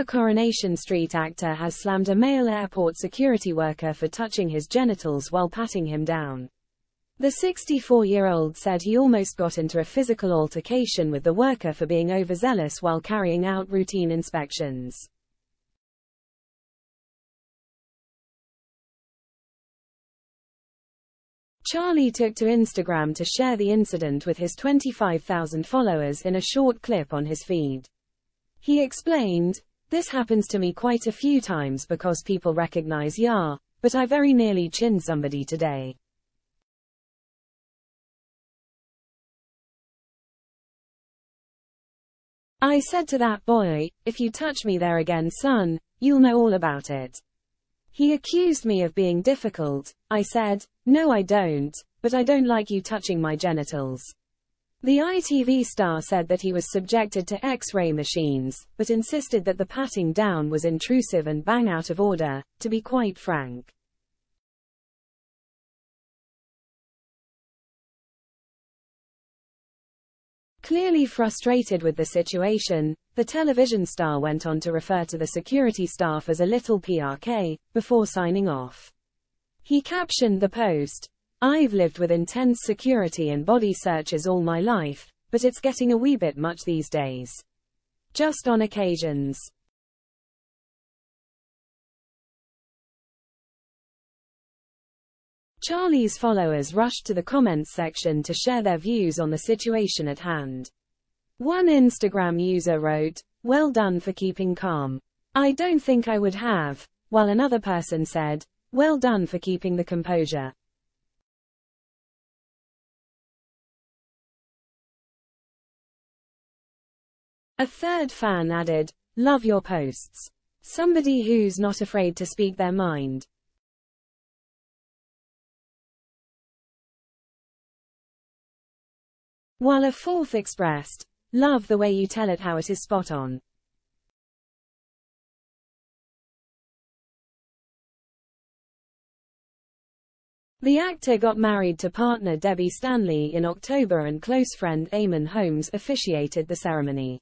Former Coronation Street actor has slammed a male airport security worker for touching his genitals while patting him down. The 64-year-old said he almost got into a physical altercation with the worker for being overzealous while carrying out routine inspections. Charlie took to Instagram to share the incident with his 25,000 followers in a short clip on his feed. He explained, This happens to me quite a few times because people recognize yeah, but I very nearly chinned somebody today. I said to that boy, if you touch me there again son, you'll know all about it. He accused me of being difficult. I said, no I don't, but I don't like you touching my genitals. The ITV star said that he was subjected to X-ray machines, but insisted that the patting down was intrusive and bang out of order, to be quite frank. Clearly frustrated with the situation, the television star went on to refer to the security staff as a little PRK, before signing off. He captioned the post, I've lived with intense security and body searches all my life, but it's getting a wee bit much these days. Just on occasions. Charlie's followers rushed to the comments section to share their views on the situation at hand. One Instagram user wrote, Well done for keeping calm. I don't think I would have, while another person said, Well done for keeping the composure. A third fan added, Love your posts. Somebody who's not afraid to speak their mind. While a fourth expressed, love the way you tell it how it is spot on. The actor got married to partner Debbie Stanley in October and close friend Eamonn Holmes officiated the ceremony.